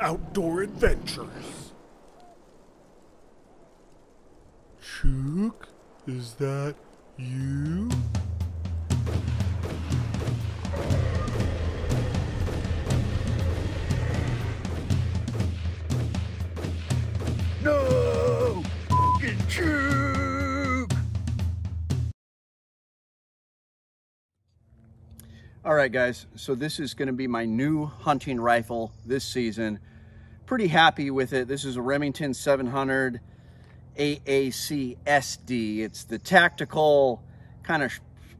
Outdoor Adventures. Chuke, is that you? No! Fucking Chuke! All right, guys, so this is gonna be my new hunting rifle this season. Pretty happy with it. This is a Remington 700 AAC SD. It's the tactical kind of,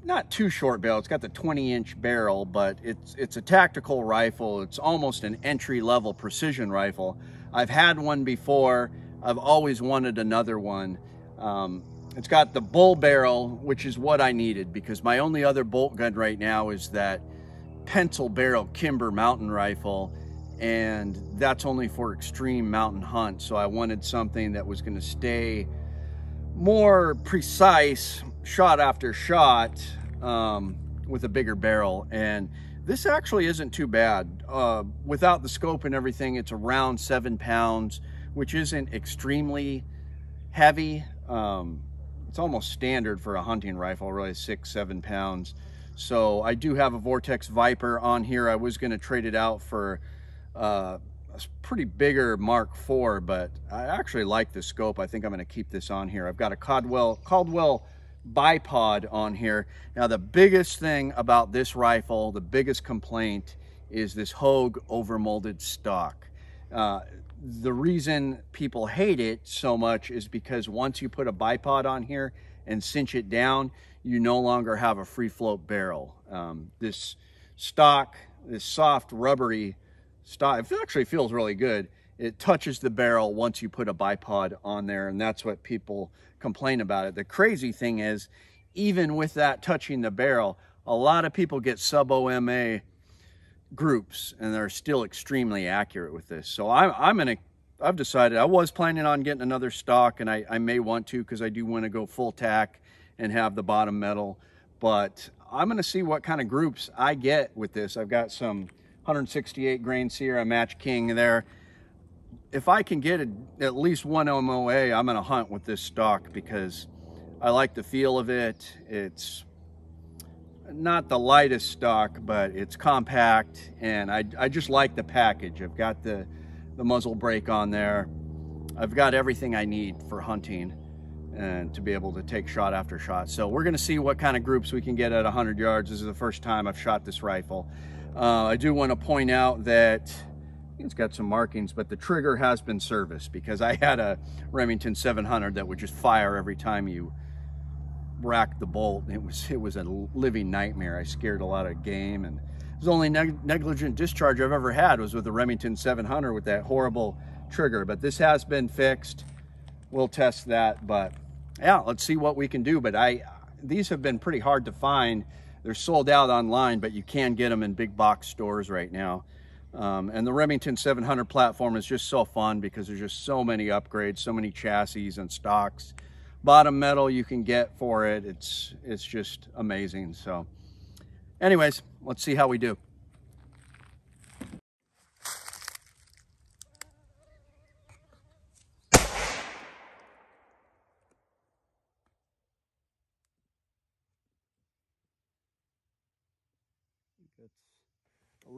not too short barrel. It's got the 20 inch barrel, but it's, it's a tactical rifle. It's almost an entry level precision rifle. I've had one before. I've always wanted another one. Um, it's got the bull barrel, which is what I needed because my only other bolt gun right now is that pencil barrel Kimber mountain rifle. And that's only for extreme mountain hunts. So I wanted something that was gonna stay more precise shot after shot um, with a bigger barrel. And this actually isn't too bad. Uh, without the scope and everything, it's around seven pounds, which isn't extremely heavy. Um, it's almost standard for a hunting rifle, really six, seven pounds. So I do have a Vortex Viper on here. I was gonna trade it out for uh, a pretty bigger Mark IV, but I actually like the scope. I think I'm gonna keep this on here. I've got a Caldwell, Caldwell bipod on here. Now the biggest thing about this rifle, the biggest complaint is this Hogue overmolded stock. Uh, the reason people hate it so much is because once you put a bipod on here and cinch it down, you no longer have a free float barrel. Um, this stock, this soft rubbery stock, it actually feels really good. It touches the barrel once you put a bipod on there and that's what people complain about it. The crazy thing is, even with that touching the barrel, a lot of people get sub-MOA groups and they're still extremely accurate with this. So I'm, I'm gonna, I've decided, I was planning on getting another stock and I, I may want to because I do want to go full tack and have the bottom metal, but I'm gonna see what kind of groups I get with this. I've got some 168 grain Sierra Match King there. If I can get a, at least one MOA, I'm gonna hunt with this stock because I like the feel of it. It's not the lightest stock, but it's compact and I, I just like the package. I've got the, the muzzle brake on there. I've got everything I need for hunting and to be able to take shot after shot. So we're gonna see what kind of groups we can get at 100 yards. This is the first time I've shot this rifle. Uh, I do wanna point out that it's got some markings, but the trigger has been serviced because I had a Remington 700 that would just fire every time you racked the bolt. It was it was a living nightmare. I scared a lot of game, and it was the only neg negligent discharge I've ever had was with the Remington 700 with that horrible trigger. But this has been fixed. We'll test that, but yeah, let's see what we can do. But I these have been pretty hard to find. They're sold out online, but you can get them in big box stores right now. Um, and the Remington 700 platform is just so fun because there's just so many upgrades, so many chassis and stocks bottom metal you can get for it. It's, it's just amazing. So anyways, let's see how we do.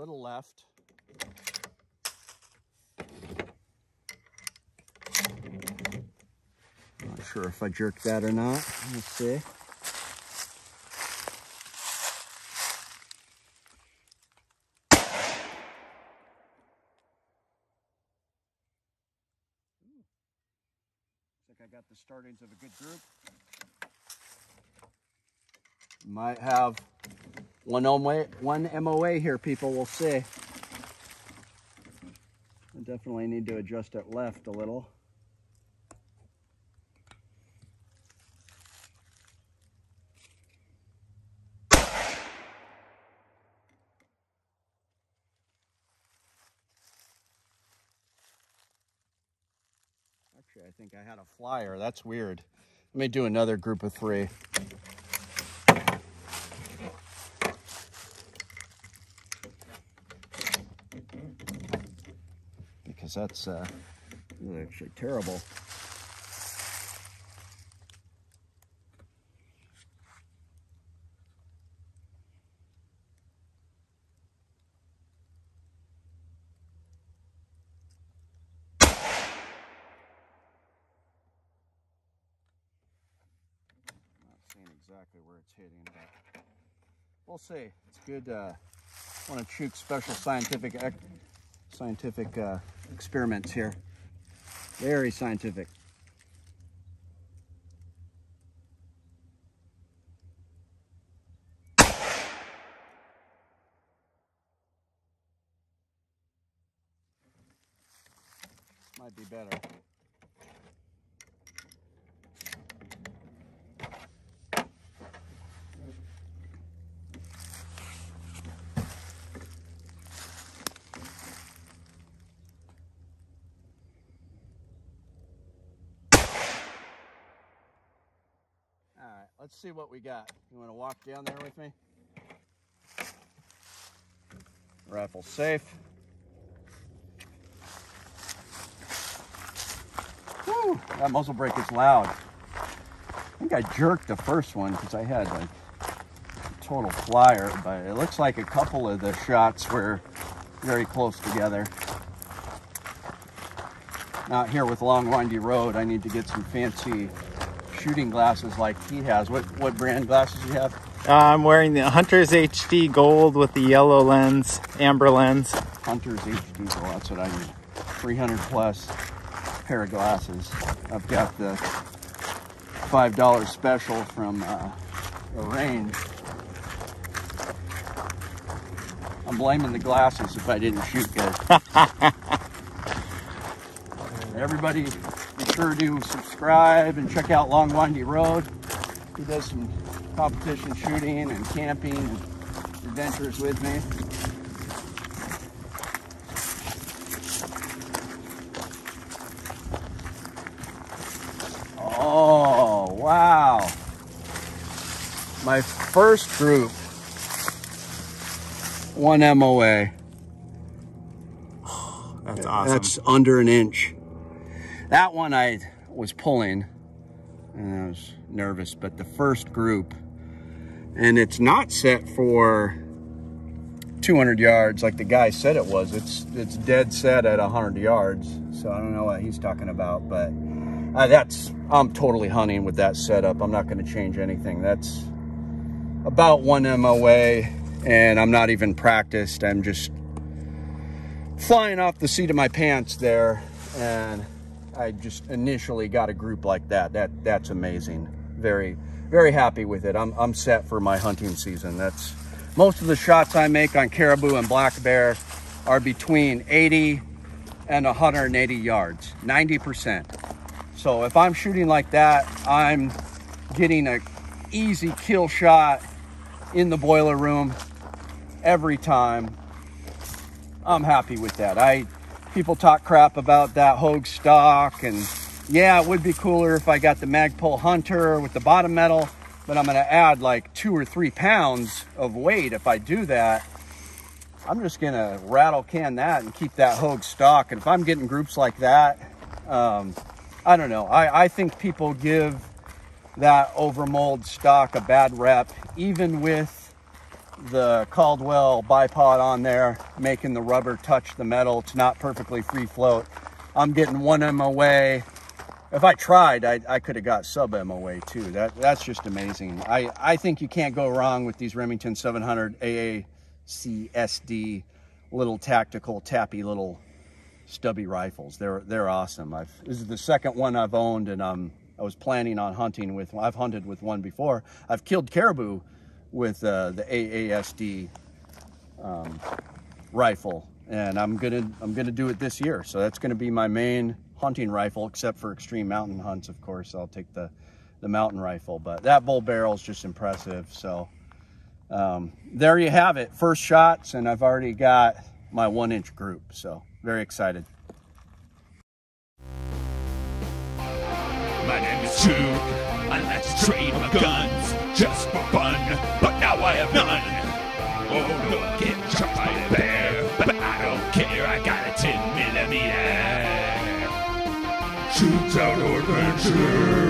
Little left. Not sure if I jerked that or not. Let's see. I got the startings of a good group. Might have one MOA, one MOA here, people. We'll see. I definitely need to adjust it left a little. Actually, I think I had a flyer. That's weird. Let me do another group of three. Guys. That's uh, actually terrible. Not seeing exactly where it's hitting, but we'll see. It's good. Uh, one of Chuke's special scientific scientific uh, experiments here. Very scientific. Might be better. All right, let's see what we got. You want to walk down there with me? Rifle safe. Woo, that muzzle brake is loud. I think I jerked the first one because I had a total flyer, but it looks like a couple of the shots were very close together. Not here with Long Windy Road. I need to get some fancy shooting glasses like he has. What what brand glasses you have? Uh, I'm wearing the Hunter's HD Gold with the yellow lens, amber lens. Hunter's HD Gold. That's what I need. 300 plus pair of glasses. I've got the five dollar special from uh, the range. I'm blaming the glasses if I didn't shoot good. Everybody sure to subscribe and check out Long Windy Road. He does some competition shooting and camping and adventures with me. Oh, wow. My first group, one MOA. That's awesome. That's under an inch. That one I was pulling and I was nervous, but the first group, and it's not set for 200 yards like the guy said it was. It's it's dead set at 100 yards. So I don't know what he's talking about, but uh, that's I'm totally hunting with that setup. I'm not going to change anything. That's about one MOA, and I'm not even practiced. I'm just flying off the seat of my pants there, and I just initially got a group like that. That that's amazing. Very very happy with it. I'm I'm set for my hunting season. That's most of the shots I make on caribou and black bear are between 80 and 180 yards, 90%. So if I'm shooting like that, I'm getting a easy kill shot in the boiler room every time. I'm happy with that. I people talk crap about that Hogue stock and yeah, it would be cooler if I got the Magpul Hunter with the bottom metal, but I'm gonna add like two or three pounds of weight if I do that. I'm just gonna rattle can that and keep that Hogue stock. And if I'm getting groups like that, um, I don't know. I, I think people give that overmold stock a bad rep, even with the Caldwell bipod on there, making the rubber touch the metal. It's not perfectly free float. I'm getting one MOA. If I tried, I, I could have got sub MOA too. That That's just amazing. I, I think you can't go wrong with these Remington 700 AACSD little tactical tappy little stubby rifles. They're they're awesome. I've, this is the second one I've owned, and um, I was planning on hunting with. I've hunted with one before. I've killed caribou with uh, the AASD um, rifle, and I'm gonna I'm gonna do it this year. So that's gonna be my main hunting rifle, except for extreme mountain hunts, of course. I'll take the the mountain rifle, but that bull barrel is just impressive. So um, there you have it, first shots, and I've already got my one inch group. So very excited. My name is Duke. I like to trade my guns just for fun, but now I have none. Oh, don't get shot by a bear, but I don't care, I got a 10 millimeter. Shoot out adventure.